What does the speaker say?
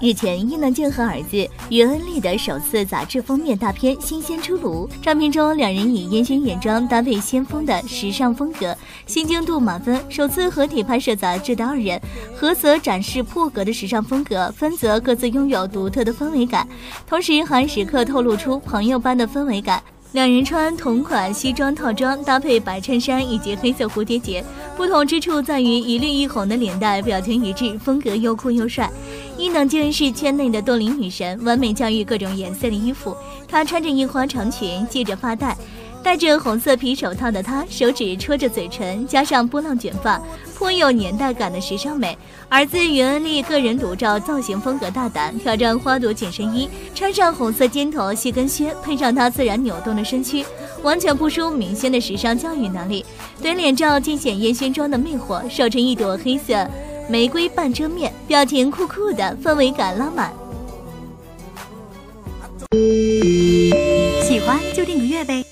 日前，伊能静和儿子于恩利的首次杂志封面大片新鲜出炉。照片中，两人以烟熏眼妆搭配先锋的时尚风格，心经度满分。首次合体拍摄杂志的二人，合则展示破格的时尚风格，分则各自拥有独特的氛围感，同时还时刻透露出朋友般的氛围感。两人穿同款西装套装，搭配白衬衫以及黑色蝴蝶结。不同之处在于一绿一红的脸蛋，表情一致，风格又酷又帅。伊能静是圈内的冻龄女神，完美驾驭各种颜色的衣服。她穿着印花长裙，系着发带。戴着红色皮手套的她，手指戳着嘴唇，加上波浪卷发，颇有年代感的时尚美。儿子袁恩利个人独照，造型风格大胆，挑战花朵紧身衣，穿上红色尖头细跟靴，配上她自然扭动的身躯，完全不输明星的时尚教育能力。怼脸照尽显烟熏妆的魅惑，瘦成一朵黑色玫瑰半遮面，表情酷酷的，氛围感拉满。喜欢就订个月呗。